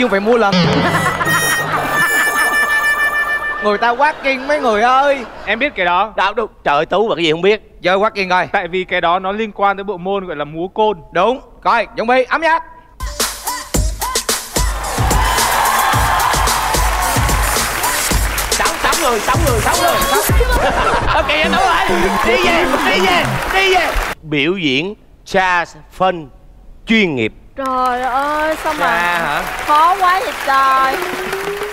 chứ không phải múa lần. Người ta quát kiên mấy người ơi. Em biết cái đó. Đâu đâu trời ơi tú và cái gì không biết. Giờ quát kiên coi. Tại vì cái đó nó liên quan tới bộ môn gọi là múa côn. Đúng. Coi chuẩn bị ấm nhạc. Sáu sáu người sáu người sáu người. Ok anh đấu lại đi về đi về đi về. Biểu diễn jazz phân chuyên nghiệp Trời ơi sao mà hả? khó quá vậy trời.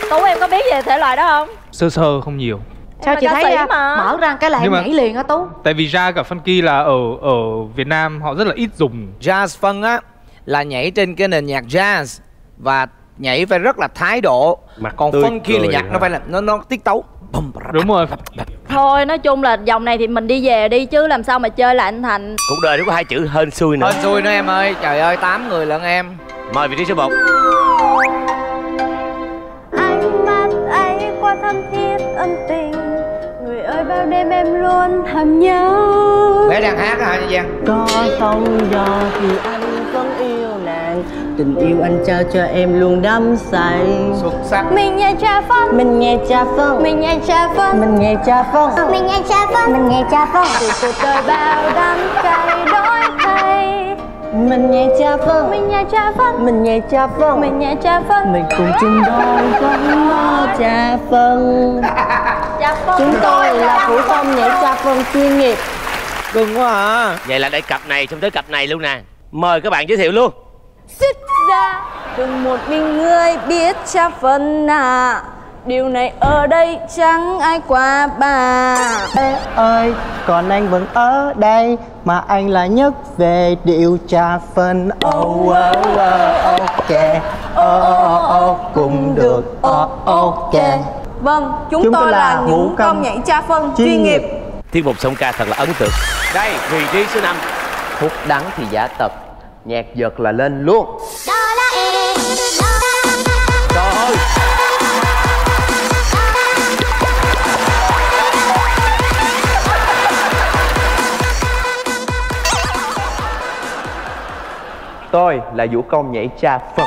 Tú em có biết về thể loại đó không? sơ sơ không nhiều. Sao chị thấy à, mà. mở ra cái là Nhưng em nhảy liền á tú. tại vì ra cả funky là ở ở Việt Nam họ rất là ít dùng. Jazz phân á là nhảy trên cái nền nhạc jazz và nhảy phải rất là thái độ. Mặt còn kia là nhạc hả? nó phải là nó nó tiết tấu đúng rồi. Thôi nói chung là dòng này thì mình đi về đi chứ làm sao mà chơi lại anh Thành. Cuộc đời nó có hai chữ hên xui nữa. Hên xui nữa em ơi. Trời ơi tám người lận em. Mời vị trí số 1 ánh mắt ấy quá thân thiết ân tình. Người ơi bao đêm em luôn thầm nhớ. Bé đang hát hả Nha Giang? Có sóng gió thì anh Tình yêu anh trao cho em luôn đắm say Xuất sắc mình nghe cha phân Mình nghe cha phân mình nghe cha phân Mình nghe cha phân mình nghe cha phân mình nghe cha phân từ cuộc đời bao đắng cay đổi thay Mình nghe cha phân mình nghe cha phân Mình nghe cha phân mình nghe cha phân Mình cùng chung đôi vẫn lo cha Dạ phân Chúng tôi là phổ thông nhảy cha phân chuyên nghiệp Cưng quá à vậy là đây cặp này xong tới cặp này luôn nè mời các bạn giới thiệu luôn Xích ra Đừng một mình ngươi biết cha phân à Điều này ở đây chẳng ai qua bà. Ê ơi, còn anh vẫn ở đây Mà anh là nhất về điều tra phân Oh, oh, oh, ok. Oh, oh, oh, cũng được. Oh, ok. Vâng, chúng, Chúng tôi là là những công nhảy cha phân chuyên chuyên nghiệp. tiết mục song ca thật là ấn tượng. Đây vị trí số 5 Thuốc đắng thì giả tật Nhạc giật là lên luôn. Trời ơi. Tôi là vũ công nhảy cha phân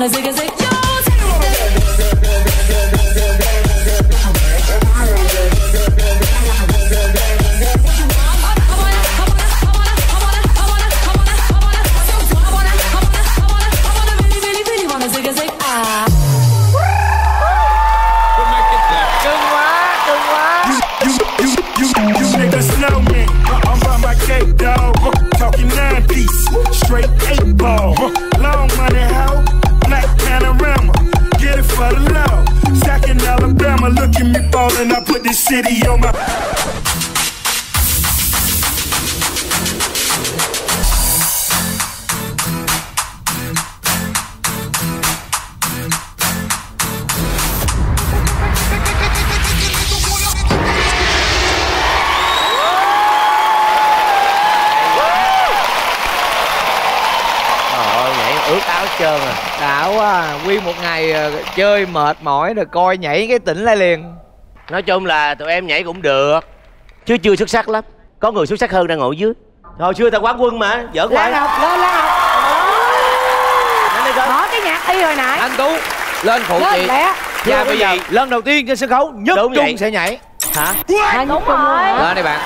wanna zig a zig. This city on my. nhảy ướt áo trơn à Đã quá à. Nguyên một ngày ờ, chơi mệt mỏi rồi coi nhảy cái tỉnh lại liền nói chung là tụi em nhảy cũng được. Chứ chưa xuất sắc lắm. Có người xuất sắc hơn đang ngồi dưới. Hồi xưa ta quán quân mà giỡn Lan quá Ngọc lên Lan Ngọc. Nhanh lên coi. Mở cái nhạc y hồi nãy. Anh Tú lên phụ Lên chị. lẹ. Và Thưa bây quý giờ. vị. lần đầu tiên trên sân khấu Nhất Đúng Trung vậy. sẽ nhảy. Hả? Hai Đúng luôn rồi. Lên đi bạn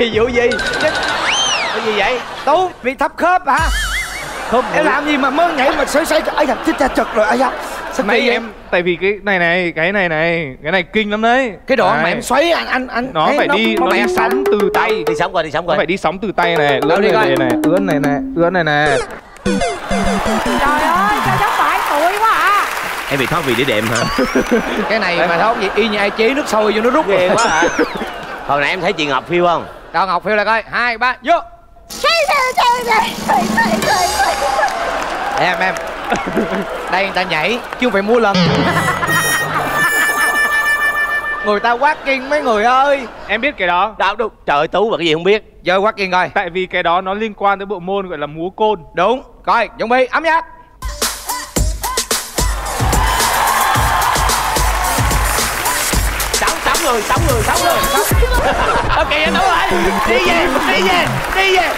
gì vụ gì? Cái gì vậy? Tú bị thấp khớp hả? Không em làm gì mà mơ nhảy mà xoay xoay ai da chết cha chật rồi ai da. Sao vậy? em tại vì cái này này cái này này cái này kinh lắm đấy. Cái đoạn mà em xoáy anh anh anh nó phải đi nó bẻ đi sóng từ tay. Đi sống coi đi nó coi phải đi sóng từ tay này ướn này, này này ướn này này ướn này này. Trời ơi sao giống phải tuổi quá à? Em bị thoát vị để đệm hả? Cái này mà không gì y như ai chế nước sôi vô nó rút ghê quá hả hồi nãy em thấy chị ngọc phiêu không Đâu Ngọc phiêu lại coi. Hai ba vô. Em em. Đây người ta nhảy chứ không phải múa lần người ta quát kinh mấy người ơi. Em biết cái đó. Đâu đâu trời ơi, tú và cái gì không biết. Giờ quát kinh coi. Tại vì cái đó nó liên quan tới bộ môn gọi là múa côn. Đúng. Coi chuẩn bị âm nhạc người sống người sống người. Ok anh đúng rồi đi về đi về đi về.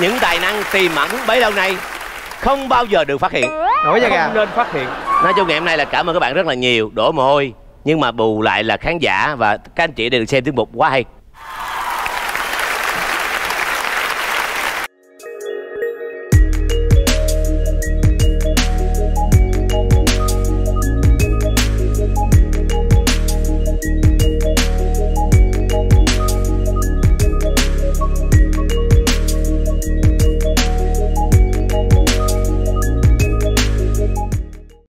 Những tài năng tiềm ẩn bấy lâu nay không bao giờ được phát hiện. Nổi da gà không nên phát hiện. Nói chung ngày hôm nay là cảm ơn các bạn rất là nhiều. Đổ mồ hôi nhưng mà bù lại là khán giả và các anh chị đều được xem tiết mục quá hay